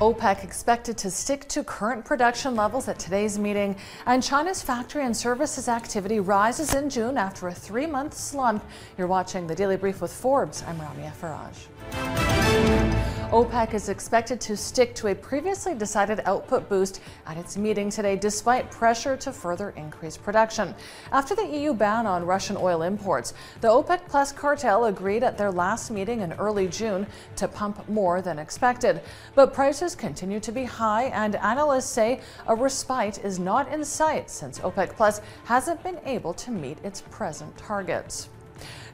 OPEC expected to stick to current production levels at today's meeting, and China's factory and services activity rises in June after a three month slump. You're watching the Daily Brief with Forbes. I'm Ramia Farrage. OPEC is expected to stick to a previously decided output boost at its meeting today, despite pressure to further increase production. After the EU ban on Russian oil imports, the OPEC Plus cartel agreed at their last meeting in early June to pump more than expected. But prices continue to be high, and analysts say a respite is not in sight since OPEC Plus hasn't been able to meet its present targets.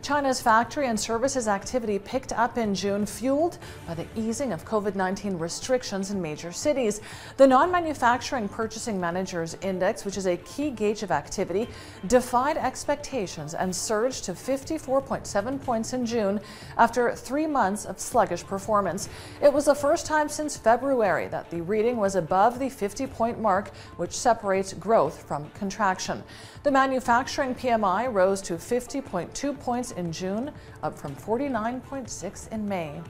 China's factory and services activity picked up in June, fueled by the easing of COVID 19 restrictions in major cities. The non manufacturing purchasing managers index, which is a key gauge of activity, defied expectations and surged to 54.7 points in June after three months of sluggish performance. It was the first time since February that the reading was above the 50 point mark, which separates growth from contraction. The manufacturing PMI rose to 50.2 points in June, up from 49.6 in May.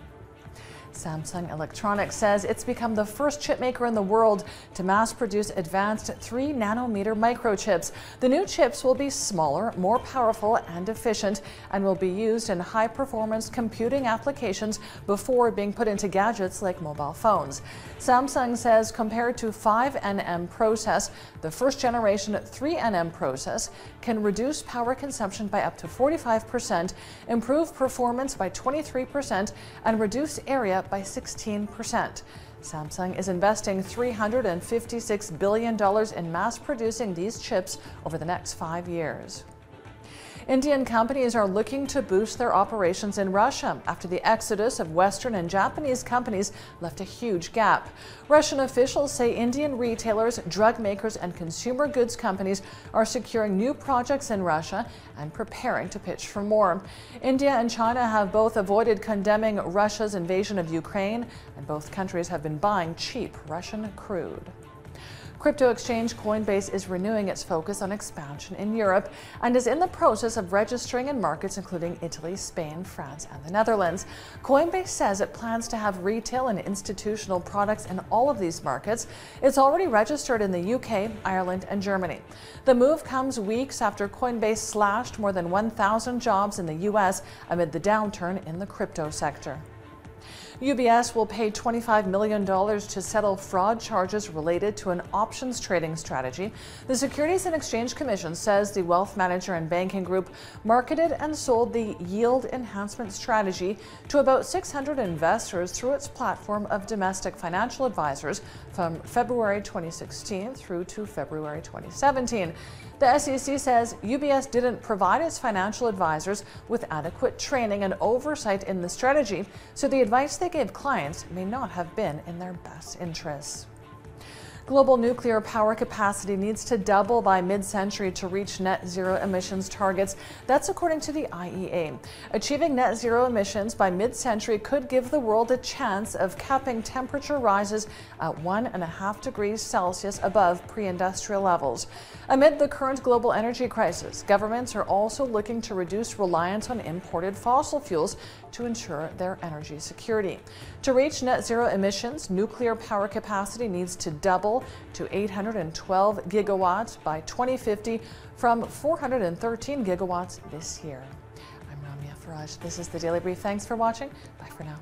Samsung Electronics says it's become the first chipmaker in the world to mass produce advanced 3 nanometer microchips. The new chips will be smaller, more powerful, and efficient, and will be used in high performance computing applications before being put into gadgets like mobile phones. Samsung says compared to 5nm process, the first generation 3nm process can reduce power consumption by up to 45%, improve performance by 23%, and reduce area by 16%. Samsung is investing $356 billion in mass producing these chips over the next five years. Indian companies are looking to boost their operations in Russia after the exodus of Western and Japanese companies left a huge gap. Russian officials say Indian retailers, drug makers, and consumer goods companies are securing new projects in Russia and preparing to pitch for more. India and China have both avoided condemning Russia's invasion of Ukraine, and both countries have been buying cheap Russian crude. Crypto exchange Coinbase is renewing its focus on expansion in Europe and is in the process of registering in markets including Italy, Spain, France, and the Netherlands. Coinbase says it plans to have retail and institutional products in all of these markets. It's already registered in the UK, Ireland, and Germany. The move comes weeks after Coinbase slashed more than 1,000 jobs in the U.S. amid the downturn in the crypto sector. UBS will pay $25 million to settle fraud charges related to an options trading strategy. The Securities and Exchange Commission says the wealth manager and banking group marketed and sold the yield enhancement strategy to about 600 investors through its platform of domestic financial advisors from February 2016 through to February 2017. The SEC says UBS didn't provide its financial advisors with adequate training and oversight in the strategy, so the advice they gave clients may not have been in their best interests. Global nuclear power capacity needs to double by mid-century to reach net zero emissions targets. That's according to the IEA. Achieving net zero emissions by mid-century could give the world a chance of capping temperature rises at one and a half degrees Celsius above pre-industrial levels. Amid the current global energy crisis, governments are also looking to reduce reliance on imported fossil fuels to ensure their energy security. To reach net zero emissions, nuclear power capacity needs to double to 812 gigawatts by 2050 from 413 gigawatts this year. I'm Ramia Farrage. This is the Daily Brief. Thanks for watching. Bye for now.